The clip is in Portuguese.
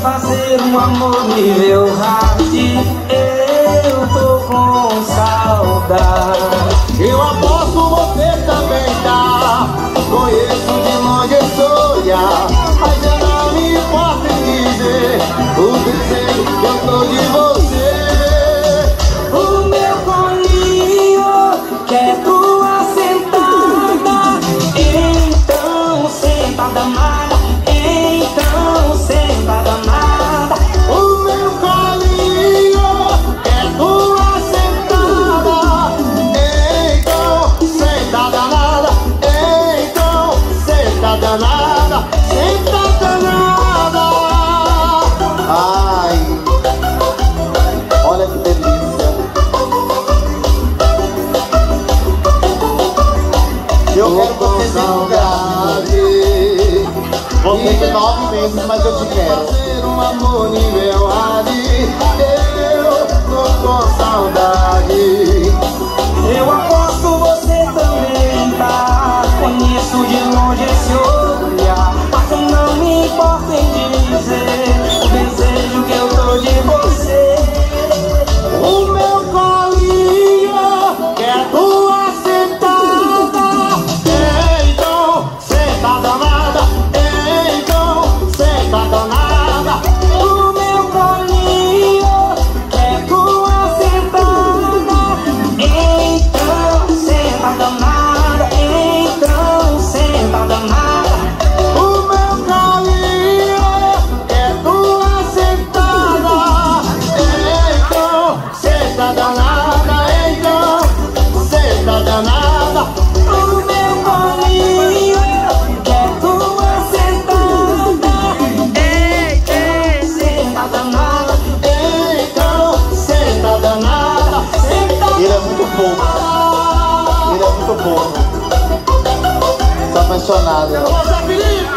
fazer um amor nível hard Eu tô com saudade. Eu aposto você também tá. Conheço de longe esse olhar Mas eu não me importo em dizer O desejo que eu tô de você. O meu colinho quer tua sentada. Então senta danada Então saved by the might. Você tem nove meses, mas eu te quero. Fazer um amor nível Eu tô com saudade. Eu aposto você também tá. Conheço de longe esse olhar. Mas eu não me importo em dizer muito fofo Tô apaixonado. Rosa Felipe